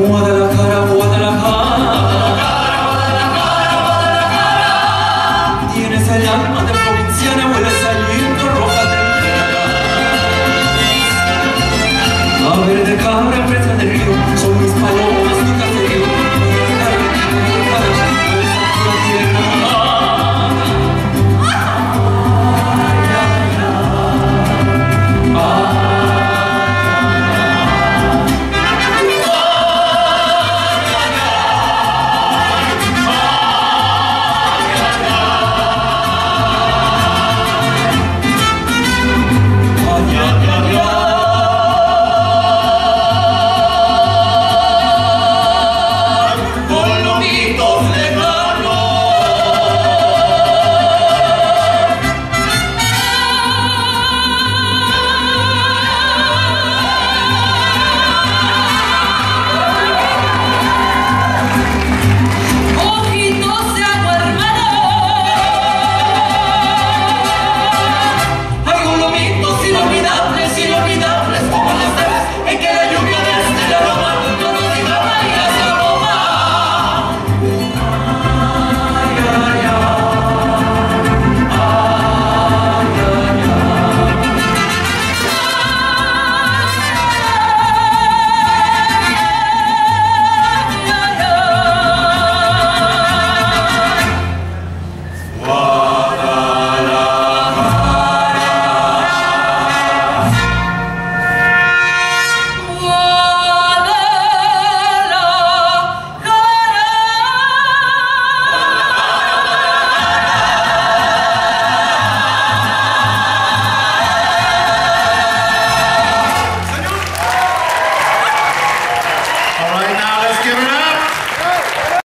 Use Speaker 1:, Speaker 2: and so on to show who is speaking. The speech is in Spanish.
Speaker 1: Guadalajara, Guadalajara, Guadalajara, Guadalajara. Tienes el alma de provinciana, hueles a aliento roja de A ver, de cara, presa del río, son mis palomas.